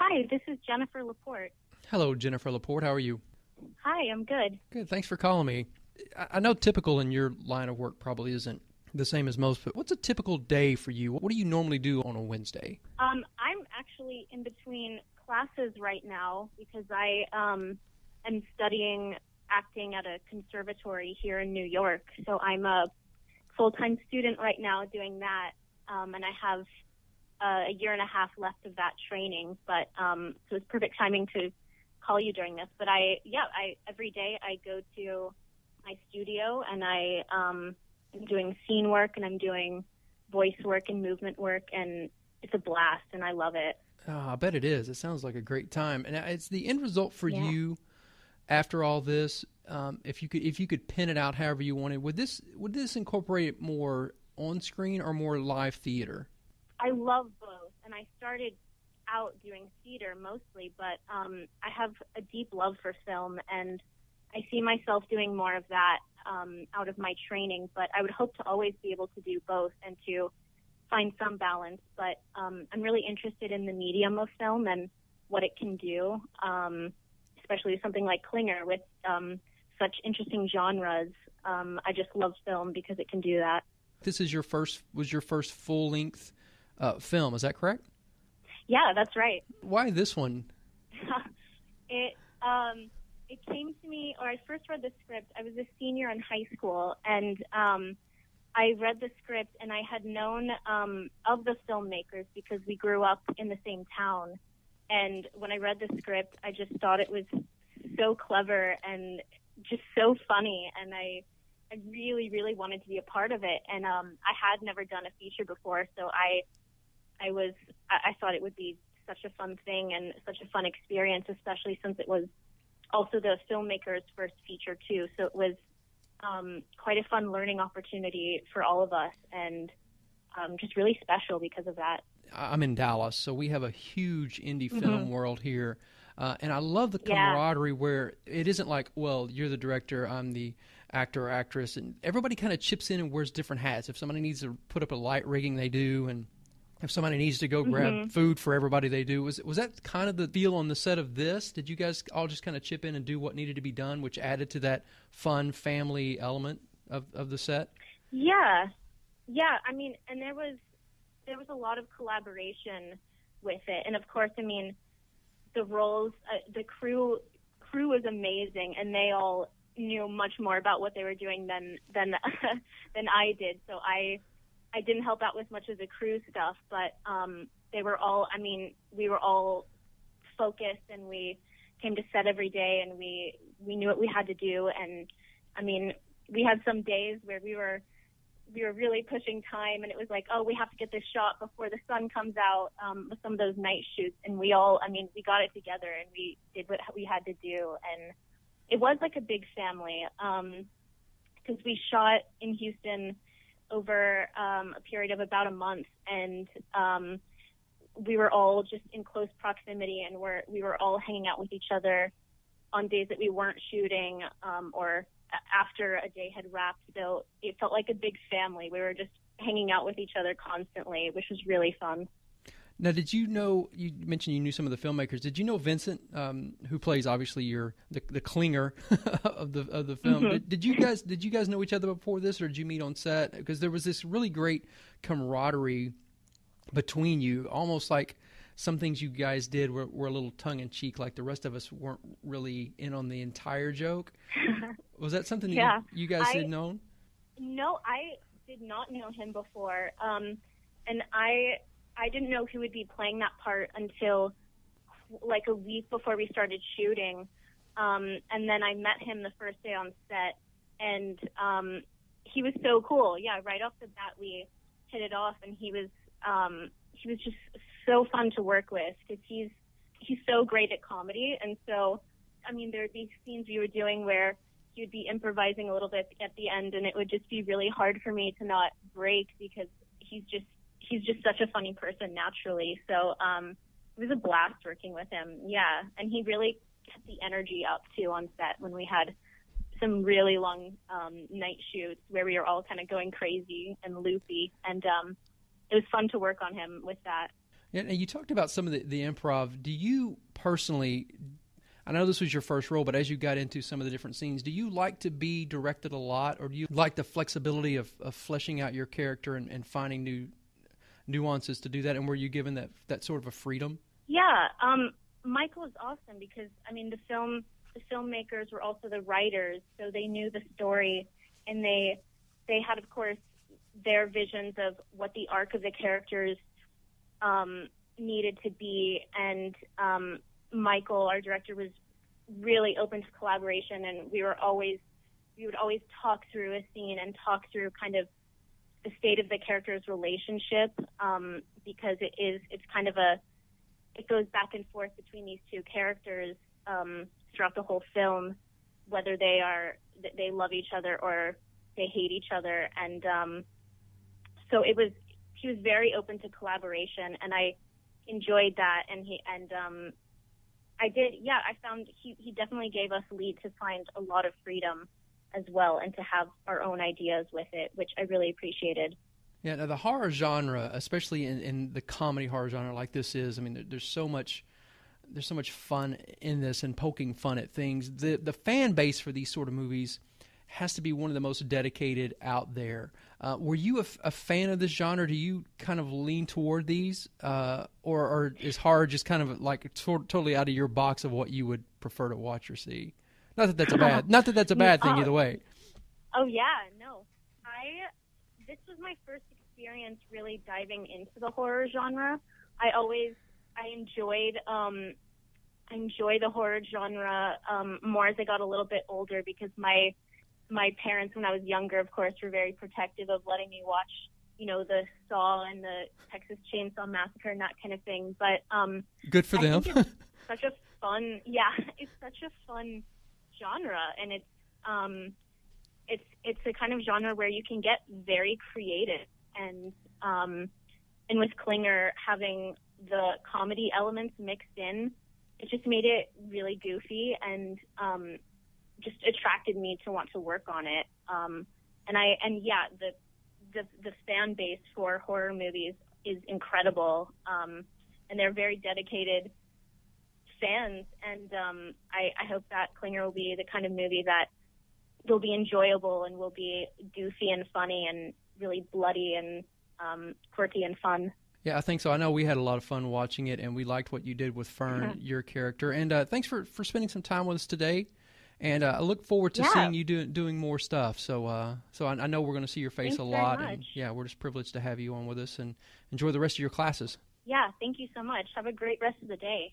Hi, this is Jennifer Laporte. Hello, Jennifer Laporte. How are you? Hi, I'm good. Good. Thanks for calling me. I know typical in your line of work probably isn't the same as most, but what's a typical day for you? What do you normally do on a Wednesday? Um, I'm actually in between classes right now because I um, am studying acting at a conservatory here in New York. So I'm a full time student right now doing that, um, and I have uh, a year and a half left of that training. But um, so it's perfect timing to call you during this. But I, yeah, I every day I go to my studio and I um, am doing scene work and I'm doing voice work and movement work, and it's a blast, and I love it. Oh, I bet it is. It sounds like a great time, and it's the end result for Yeah. you. After all this, um, if you could, if you could pin it out however you wanted, would this would this incorporate more on screen or more live theater? I love both, and I started out doing theater mostly, but um, I have a deep love for film, and I see myself doing more of that um, out of my training. But I would hope to always be able to do both and to find some balance. But um, I'm really interested in the medium of film and what it can do, um, especially something like Clinger with um, such interesting genres. Um, I just love film because it can do that. This is your first was your first full length uh, film. Is that correct? Yeah, that's right. Why this one? it um it came to me or I first read the script. I was a senior in high school and um I read the script and I had known um of the filmmakers because we grew up in the same town. And when I read the script, I just thought it was so clever and just so funny and I I really really wanted to be a part of it and um I had never done a feature before, so I I was I, I thought it would be such a fun thing and such a fun experience, especially since it was also the filmmaker's first feature too. So it was um, quite a fun learning opportunity for all of us, and um, just really special because of that. I'm in Dallas, so we have a huge indie Mhm. film world here. Uh, and I love the Yeah. camaraderie where it isn't like, well, you're the director, I'm the actor or actress, and everybody kind of chips in and wears different hats. If somebody needs to put up a light rigging, they do, and if somebody needs to go grab Mhm. food for everybody, they do. Was was that kind of the deal on the set of this? Did you guys all just kind of chip in and do what needed to be done, which added to that fun family element of, of the set? Yeah, yeah. I mean, and there was there was a lot of collaboration with it, and of course, I mean, the roles, uh, the crew crew was amazing, and they all knew much more about what they were doing than than than I did. So I I didn't help out with much of the crew stuff, but um, they were all. I mean, we were all focused, and we came to set every day, and we we knew what we had to do, and I mean, we had some days where we were we were really pushing time and it was like oh we have to get this shot before the sun comes out um, with some of those night shoots and we all i mean we got it together and we did what we had to do and it was like a big family because we shot in houston over um, a period of about a month and um, we were all just in close proximity and we're, we were all hanging out with each other on days that we weren't shooting um, or after a day had wrapped. So it felt like a big family. We were just hanging out with each other constantly, which was really fun. Now, did you know? You mentioned you knew some of the filmmakers. Did you know Vincent, um, who plays obviously your the, the clinger of the of the film? Mhm. Did, did you guys did you guys know each other before this, or did you meet on set? Because there was this really great camaraderie between you, almost like some things you guys did were, were a little tongue in cheek, like the rest of us weren't really in on the entire joke. Was that something that Yeah, you, you guys I- had known? No, I did not know him before, um, and I I didn't know who would be playing that part until like a week before we started shooting, um, and then I met him the first day on set, and um, he was so cool. Yeah, right off the bat we hit it off, and he was um, he was just so fun to work with because he's he's so great at comedy, and so I mean there would be scenes we were doing where he would be improvising a little bit at the end and it would just be really hard for me to not break because he's just he's just such a funny person naturally so um it was a blast working with him yeah and he really kept the energy up too on set when we had some really long um night shoots where we were all kind of going crazy and loopy and um it was fun to work on him with that And you talked about some of the, the improv. Do you personally? I know this was your first role, but as you got into some of the different scenes, do you like to be directed a lot, or do you like the flexibility of, of fleshing out your character and, and finding new nuances to do that? And were you given that that sort of a freedom? Yeah, um, Michael was awesome because I mean the film the filmmakers were also the writers, so they knew the story and they they had of course their visions of what the arc of the characters um, needed to be, and um, Michael, our director, was really open to collaboration, and we were always we would always talk through a scene and talk through kind of the state of the character's relationship um, because it is it's kind of a it goes back and forth between these two characters um, throughout the whole film, whether they are they love each other or they hate each other, and um, so it was he was very open to collaboration, and I enjoyed that, and he and um, I did yeah I found he he definitely gave us lead to find a lot of freedom as well and to have our own ideas with it, which I really appreciated. Yeah, now the horror genre, especially in, in the comedy horror genre like this is, I mean, there, there's so much there's so much fun in this and poking fun at things. The the fan base for these sort of movies has to be one of the most dedicated out there. Uh, were you a, a, fan of this genre? Do you kind of lean toward these, uh, or, or is horror just kind of like to- totally out of your box of what you would prefer to watch or see? Not that that's a bad, not that that's a bad thing either way. Oh yeah, no. I this was my first experience really diving into the horror genre. I always I enjoyed um enjoy the horror genre um more as I got a little bit older because my my parents when I was younger of course were very protective of letting me watch, you know, the Saw and the Texas Chainsaw Massacre and that kind of thing. But um good for I them. such a fun yeah, it's such a fun genre and it's um it's it's a kind of genre where you can get very creative and um and with Clinger having the comedy elements mixed in, it just made it really goofy and um just attracted me to want to work on it. Um and I and yeah, the the the fan base for horror movies is incredible. Um and they're very dedicated fans, and um, I, I hope that Clinger will be the kind of movie that will be enjoyable and will be goofy and funny and really bloody and um, quirky and fun. Yeah, I think so. I know we had a lot of fun watching it, and we liked what you did with Fern, Mhm. your character. And uh, thanks for, for spending some time with us today. And uh, I look forward to Yeah. seeing you doing doing more stuff. So, uh, so I, I know we're going to see your face Thanks a lot. And yeah, we're just privileged to have you on with us, and enjoy the rest of your classes. Yeah, thank you so much. Have a great rest of the day.